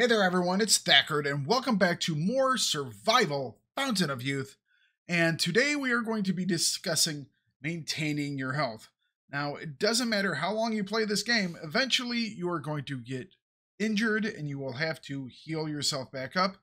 Hey there, everyone. It's Thakard, and welcome back to more Survival Fountain of Youth. And today we are going to be discussing maintaining your health. Now, it doesn't matter how long you play this game, eventually you are going to get injured and you will have to heal yourself back up.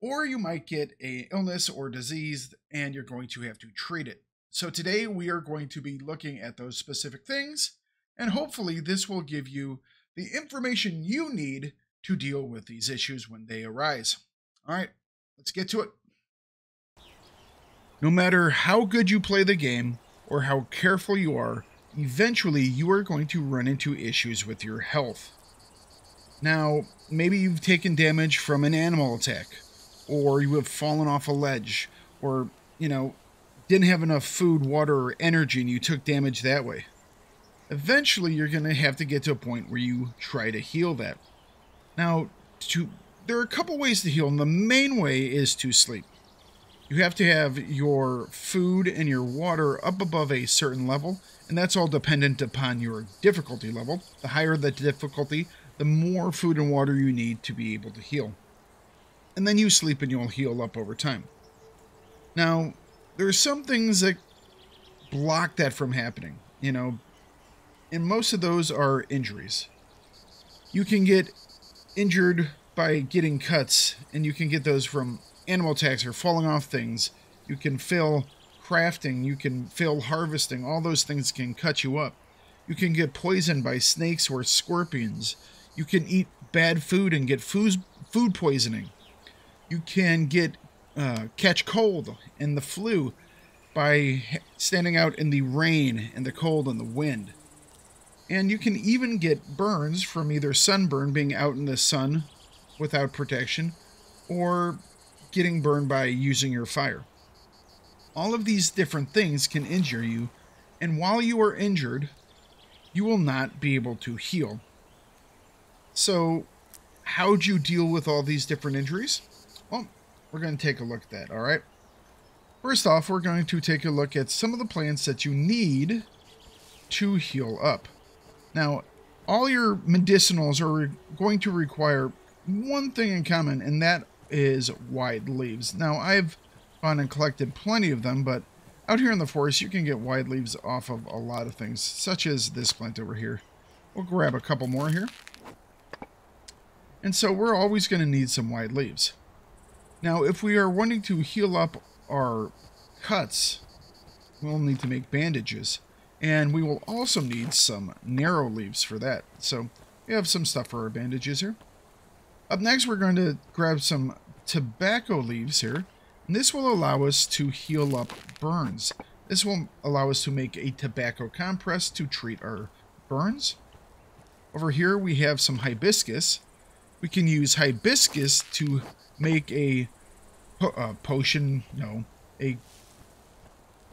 Or you might get a illness or disease and you're going to have to treat it. So today we are going to be looking at those specific things, and hopefully this will give you the information you need to deal with these issues when they arise. All right, let's get to it. No matter how good you play the game or how careful you are, eventually you are going to run into issues with your health. Now, maybe you've taken damage from an animal attack, or you have fallen off a ledge, or, you know, didn't have enough food, water, or energy and you took damage that way. Eventually, you're going to have to get to a point where you try to heal that. Now, to there are a couple ways to heal, and the main way is to sleep. You have to have your food and your water up above a certain level, and that's all dependent upon your difficulty level. The higher the difficulty, the more food and water you need to be able to heal. And then you sleep and you'll heal up over time. Now, there are some things that block that from happening, you know, and most of those are injuries. You can get injured by getting cuts, and you can get those from animal attacks or falling off things. You can fail crafting, you can fail harvesting, all those things can cut you up. You can get poisoned by snakes or scorpions. You can eat bad food and get food, food poisoning. You can get uh, catch cold and the flu by standing out in the rain and the cold and the wind. And you can even get burns from either sunburn, being out in the sun without protection, or getting burned by using your fire. All of these different things can injure you, and while you are injured, you will not be able to heal. So, how do you deal with all these different injuries? Well, we're going to take a look at that, all right? First off, we're going to take a look at some of the plants that you need to heal up. Now, all your medicinals are going to require one thing in common, and that is wide leaves. Now, I've gone and collected plenty of them, but out here in the forest, you can get wide leaves off of a lot of things, such as this plant over here. We'll grab a couple more here. And so we're always going to need some wide leaves. Now, if we are wanting to heal up our cuts, we'll need to make bandages. And we will also need some narrow leaves for that. So we have some stuff for our bandages here. Up next, we're going to grab some tobacco leaves here. And this will allow us to heal up burns. This will allow us to make a tobacco compress to treat our burns. Over here, we have some hibiscus. We can use hibiscus to make a po uh, potion, no, a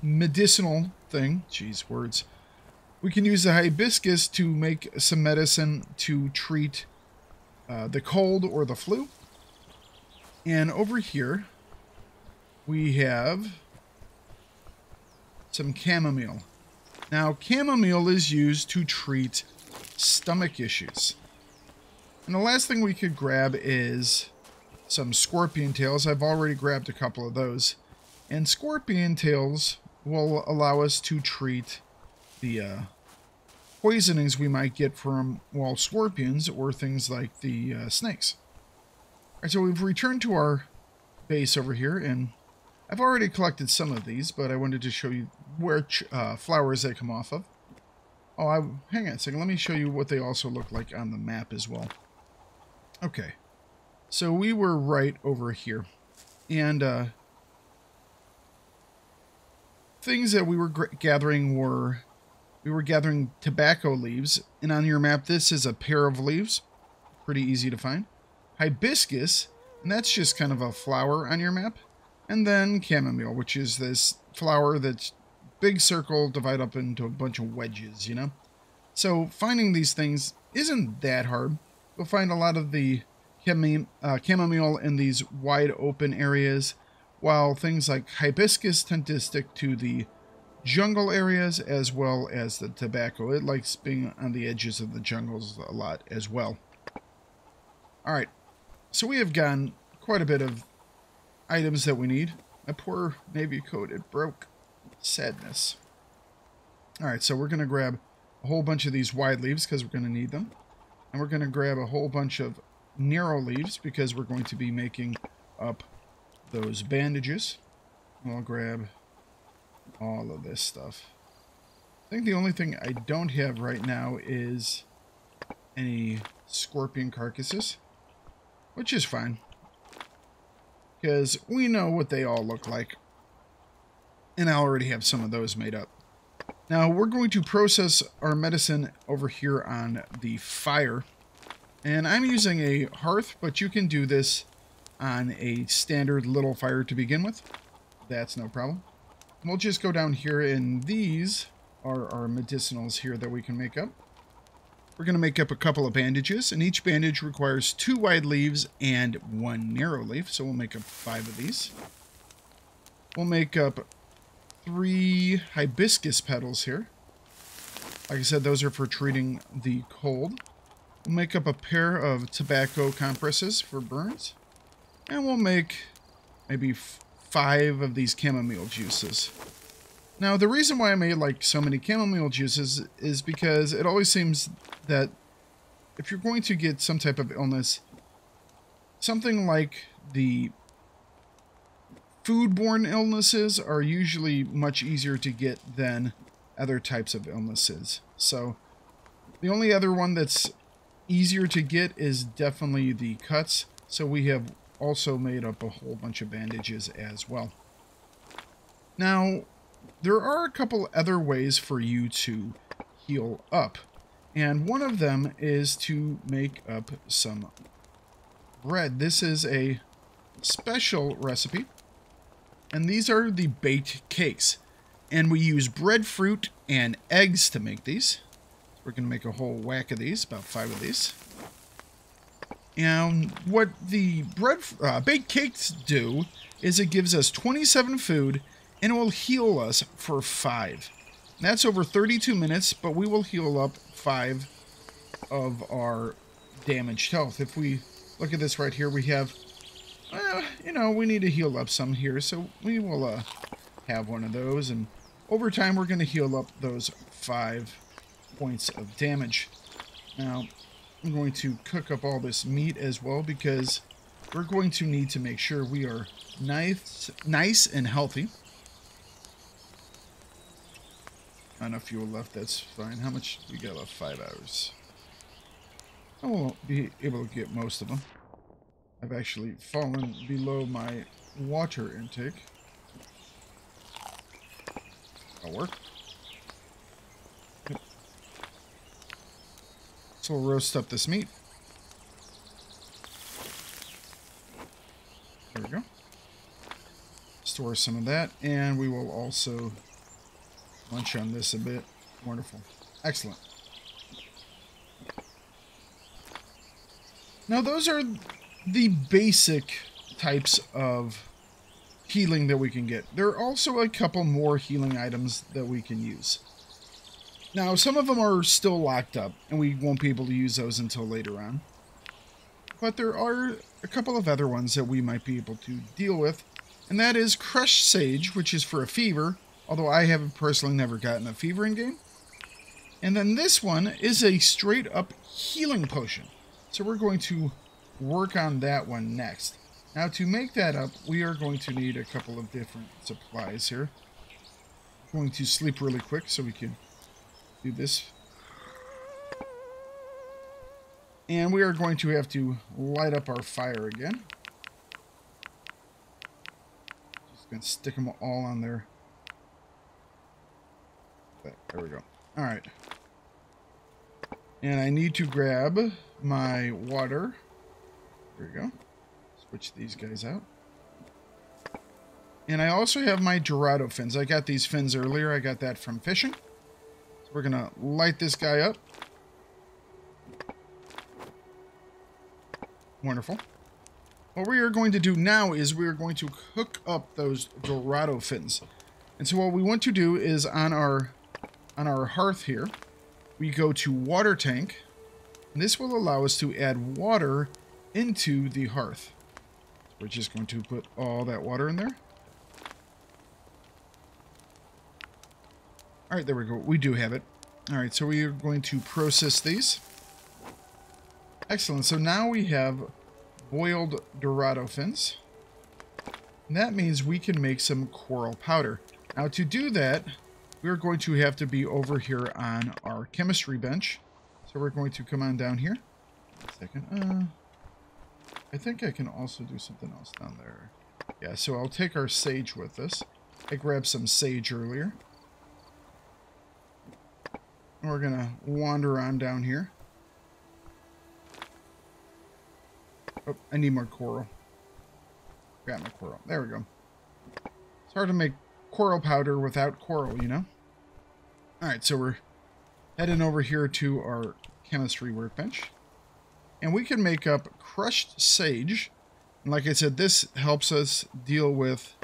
medicinal thing. Jeez, words. We can use the hibiscus to make some medicine to treat uh, the cold or the flu. And over here, we have some chamomile. Now, chamomile is used to treat stomach issues. And the last thing we could grab is some scorpion tails. I've already grabbed a couple of those. And scorpion tails will allow us to treat the uh, poisonings we might get from, well, scorpions or things like the uh, snakes. All right, so we've returned to our base over here, and I've already collected some of these, but I wanted to show you where uh, flowers they come off of. Oh, I, hang on a second. Let me show you what they also look like on the map as well. Okay. So we were right over here. And uh, things that we were gathering were we were gathering tobacco leaves, and on your map, this is a pair of leaves. Pretty easy to find. Hibiscus, and that's just kind of a flower on your map. And then chamomile, which is this flower that's big circle, divide up into a bunch of wedges, you know? So finding these things isn't that hard. You'll find a lot of the uh, chamomile in these wide open areas while things like hibiscus tend to stick to the jungle areas as well as the tobacco. It likes being on the edges of the jungles a lot as well. Alright, So we have gotten quite a bit of items that we need. My poor navy coat, it broke. Sadness. Alright, so we're going to grab a whole bunch of these wide leaves because we're going to need them. And we're going to grab a whole bunch of narrow leaves because we're going to be making up those bandages. I'll grab all of this stuff. I think the only thing I don't have right now is any scorpion carcasses, which is fine. Because we know what they all look like. And I already have some of those made up. Now we're going to process our medicine over here on the fire. And I'm using a hearth, but you can do this on a standard little fire to begin with. That's no problem. We'll just go down here and these are our medicinals here that we can make up. We're going to make up a couple of bandages, and each bandage requires two wide leaves and one narrow leaf, so we'll make up five of these. We'll make up three hibiscus petals here. Like I said, those are for treating the cold. We'll make up a pair of tobacco compresses for burns. And we'll make maybe five of these chamomile juices. Now, the reason why I made like so many chamomile juices is because it always seems that if you're going to get some type of illness, something like the foodborne illnesses are usually much easier to get than other types of illnesses. So the only other one that's easier to get is definitely the cuts. So we have also made up a whole bunch of bandages as well. Now, there are a couple other ways for you to heal up. And one of them is to make up some bread. This is a special recipe. And these are the baked cakes. And we use breadfruit and eggs to make these. We're going to make a whole whack of these, about five of these. And what the bread uh, baked cakes do is it gives us 27 food and it will heal us for 5. That's over 32 minutes, but we will heal up 5 of our damaged health. If we look at this right here, we have, uh, you know, we need to heal up some here, so we will uh, have one of those. And over time, we're going to heal up those 5 points of damage. Now, I'm going to cook up all this meat as well because we're going to need to make sure we are nice, nice and healthy. Not enough fuel left, that's fine. How much we got left? Five hours. I won't be able to get most of them. I've actually fallen below my water intake. That'll work. So we'll roast up this meat. There we go. Store some of that, and we will also munch on this a bit. Wonderful. Excellent. Now those are the basic types of healing that we can get. There are also a couple more healing items that we can use. Now, some of them are still locked up, and we won't be able to use those until later on. But there are a couple of other ones that we might be able to deal with, and that is Crushed Sage, which is for a fever, although I have personally never gotten a fever in game. And then this one is a straight up healing potion. So we're going to work on that one next. Now to make that up, we are going to need a couple of different supplies here. I'm going to sleep really quick so we can do this. And we are going to have to light up our fire again. Just going to stick them all on there. There we go. All right. And I need to grab my water. There we go. Switch these guys out. And I also have my Dorado fins. I got these fins earlier. I got that from fishing. We're to light this guy up. Wonderful. What we are going to do now is we are going to hook up those Dorado fins. And so what we want to do is on our on our hearth here, we go to water tank. And this will allow us to add water into the hearth. We're just going to put all that water in there. All right, there we go. We do have it. All right, so we are going to process these. Excellent. So now we have boiled Dorado fins. And that means we can make some coral powder. Now to do that, we're going to have to be over here on our chemistry bench. So we're going to come on down here. second. Uh, I think I can also do something else down there. Yeah, so I'll take our sage with us. I grabbed some sage earlier. We're going to wander on down here. Oh, I need more coral. Got my coral. There we go. It's hard to make coral powder without coral, you know? Alright, so we're heading over here to our chemistry workbench. And we can make up crushed sage. And like I said, this helps us deal with...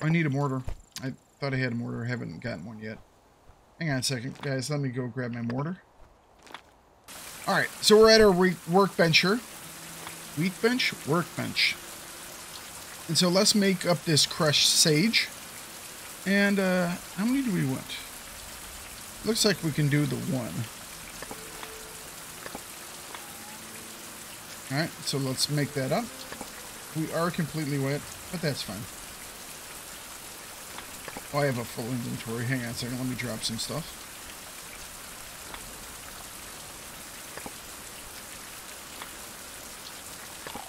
I need a mortar. I thought I had a mortar. I haven't gotten one yet. Hang on a second, guys. Let me go grab my mortar. All right, so we're at our workbench here. Weekbench? Workbench. And so let's make up this crushed sage. And uh, how many do we want? Looks like we can do the one. Alright, so let's make that up. We are completely wet, but that's fine. Oh, I have a full inventory. Hang on a second. Let me drop some stuff.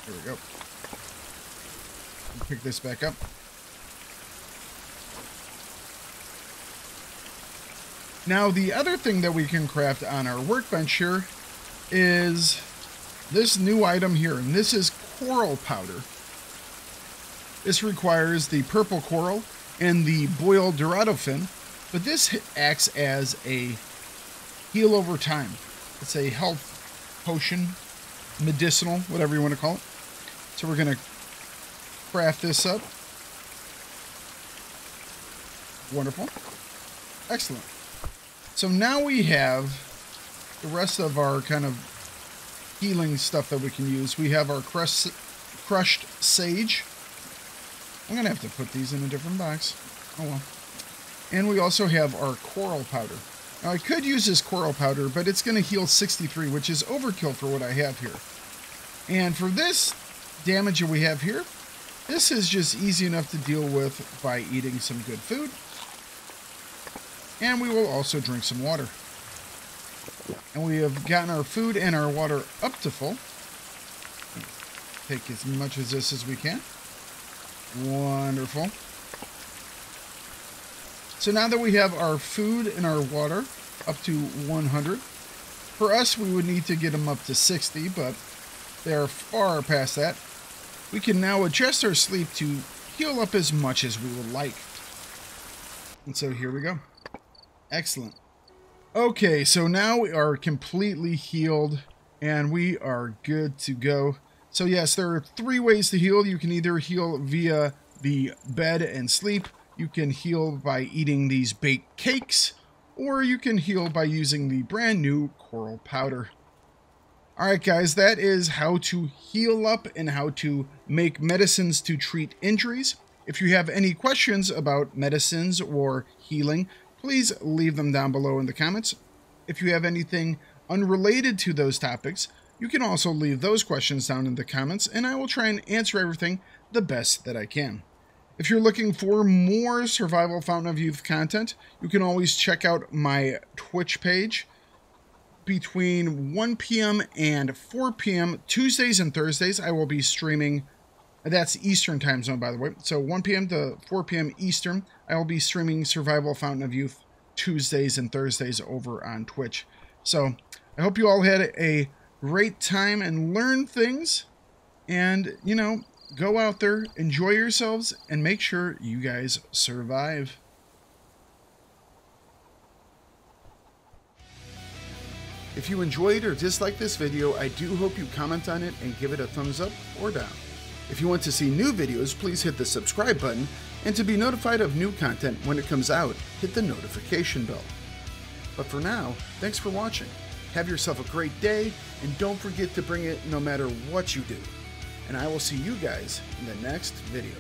There we go. Pick this back up. Now, the other thing that we can craft on our workbench here is this new item here, and this is coral powder. This requires the purple coral and the boiled Dorado fin, but this acts as a heal over time. It's a health potion, medicinal, whatever you want to call it. So we're going to craft this up. Wonderful. Excellent. So now we have the rest of our kind of healing stuff that we can use. We have our crushed, crushed sage. I'm going to have to put these in a different box. Oh well. And we also have our coral powder. Now I could use this coral powder, but it's going to heal 63, which is overkill for what I have here. And for this damage that we have here, this is just easy enough to deal with by eating some good food. And we will also drink some water. And we have gotten our food and our water up to full. Take as much of this as we can. Wonderful. So now that we have our food and our water up to 100, for us we would need to get them up to 60, but they're far past that. We can now adjust our sleep to heal up as much as we would like. And so here we go. Excellent. Okay, so now we are completely healed and we are good to go. So yes, there are three ways to heal. You can either heal via the bed and sleep, you can heal by eating these baked cakes, or you can heal by using the brand new coral powder. Alright guys, that is how to heal up and how to make medicines to treat injuries. If you have any questions about medicines or healing, please leave them down below in the comments. If you have anything unrelated to those topics, you can also leave those questions down in the comments, and I will try and answer everything the best that I can. If you're looking for more Survival Fountain of Youth content, you can always check out my Twitch page between 1 p.m. and 4 p.m. Tuesdays and Thursdays. I will be streaming. That's Eastern time zone, by the way. So 1 p.m. to 4 p.m. Eastern. I will be streaming Survival Fountain of Youth Tuesdays and Thursdays over on Twitch. So I hope you all had a great time and learn things. And, you know, go out there, enjoy yourselves, and make sure you guys survive. If you enjoyed or disliked this video, I do hope you comment on it and give it a thumbs up or down. If you want to see new videos, please hit the subscribe button, and to be notified of new content when it comes out, hit the notification bell. But for now, thanks for watching. Have yourself a great day, and don't forget to bring it no matter what you do. And I will see you guys in the next video.